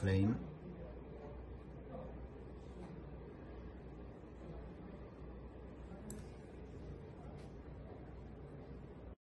flame.